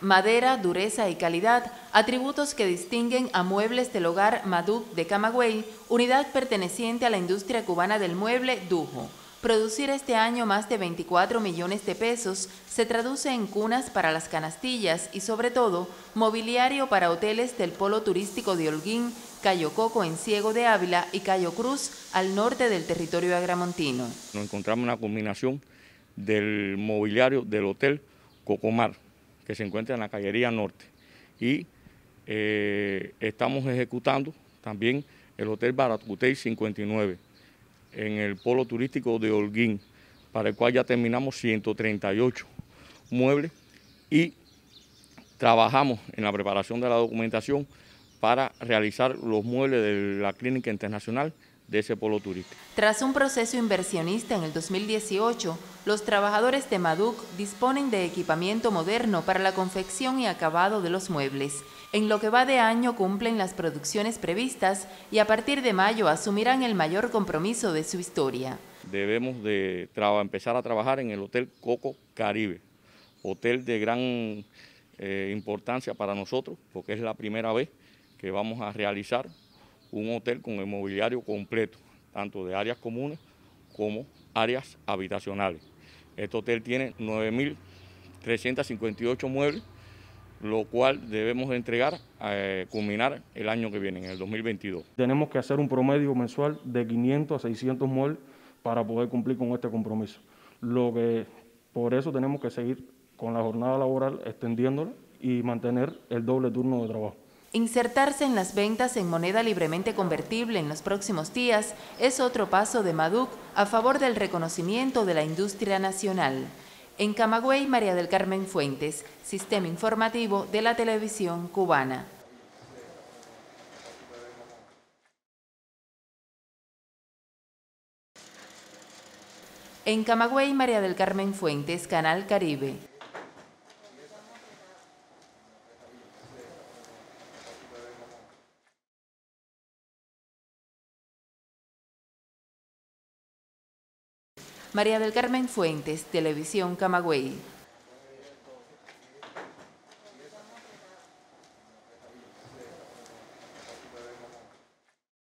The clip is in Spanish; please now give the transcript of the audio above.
Madera, dureza y calidad, atributos que distinguen a Muebles del Hogar Maduc de Camagüey, unidad perteneciente a la industria cubana del mueble Dujo. Producir este año más de 24 millones de pesos se traduce en cunas para las canastillas y sobre todo mobiliario para hoteles del polo turístico de Holguín, Cayo Coco en Ciego de Ávila y Cayo Cruz al norte del territorio agramontino. Nos encontramos una combinación del mobiliario del hotel Cocomar, que se encuentra en la callería norte. Y eh, estamos ejecutando también el Hotel Baratutey 59 en el polo turístico de Holguín, para el cual ya terminamos 138 muebles y trabajamos en la preparación de la documentación para realizar los muebles de la Clínica Internacional de ese polo turístico. Tras un proceso inversionista en el 2018, los trabajadores de Maduc disponen de equipamiento moderno para la confección y acabado de los muebles. En lo que va de año cumplen las producciones previstas y a partir de mayo asumirán el mayor compromiso de su historia. Debemos de empezar a trabajar en el Hotel Coco Caribe, hotel de gran eh, importancia para nosotros porque es la primera vez que vamos a realizar un hotel con el mobiliario completo, tanto de áreas comunes como áreas habitacionales. Este hotel tiene 9.358 muebles, lo cual debemos entregar, eh, culminar el año que viene, en el 2022. Tenemos que hacer un promedio mensual de 500 a 600 muebles para poder cumplir con este compromiso. Lo que, por eso tenemos que seguir con la jornada laboral extendiéndola y mantener el doble turno de trabajo. Insertarse en las ventas en moneda libremente convertible en los próximos días es otro paso de Maduc a favor del reconocimiento de la industria nacional. En Camagüey, María del Carmen Fuentes, Sistema Informativo de la Televisión Cubana. En Camagüey, María del Carmen Fuentes, Canal Caribe. María del Carmen Fuentes, Televisión Camagüey.